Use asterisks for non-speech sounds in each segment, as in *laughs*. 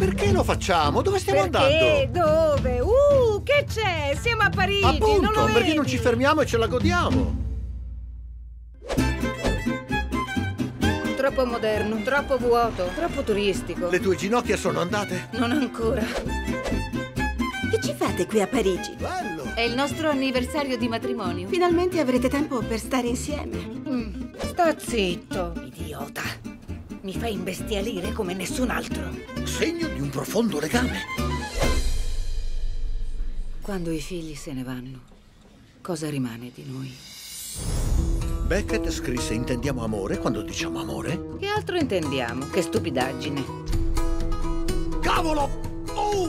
Perché lo facciamo? Dove stiamo Perché? andando? Dove? Uh, che c'è? Siamo a Parigi, non Appunto, lo perché vedi? non ci fermiamo e ce la godiamo? Troppo moderno, troppo vuoto, troppo turistico. Le tue ginocchia sono andate? Non ancora. Che ci fate qui a Parigi? Bello! È il nostro anniversario di matrimonio. Finalmente avrete tempo per stare insieme. Mm, sta zitto, idiota. Mi fai imbestialire come nessun altro. Segno di un profondo legame. Quando i figli se ne vanno, cosa rimane di noi? Beckett scrisse intendiamo amore quando diciamo amore? Che altro intendiamo? Che stupidaggine. Cavolo! Oh!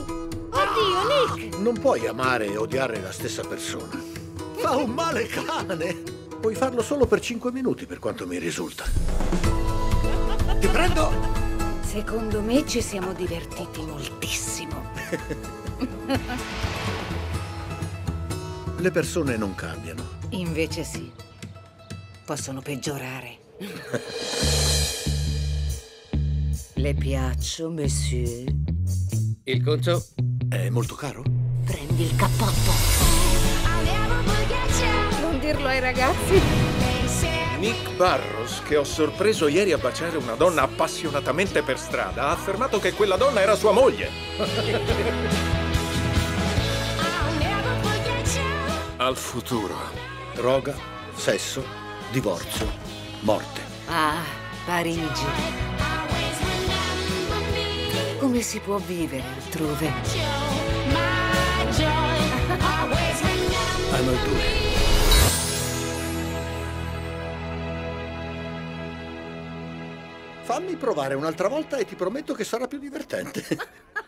Oddio, Nick! Non puoi amare e odiare la stessa persona. Fa un male cane! Puoi farlo solo per 5 minuti, per quanto mi risulta. Ti prendo! Secondo me ci siamo divertiti moltissimo. Le persone non cambiano. Invece sì. Possono peggiorare. Le piaccio, monsieur? Il conto? È molto caro? Prendi il cappotto. Non dirlo ai ragazzi. Nick Barros, che ho sorpreso ieri a baciare una donna appassionatamente per strada, ha affermato che quella donna era sua moglie. *laughs* Al futuro. Droga, sesso, divorzio, morte. Ah, Parigi. Come si può vivere altrove? *laughs* A noi due. Fammi provare un'altra volta e ti prometto che sarà più divertente. *laughs*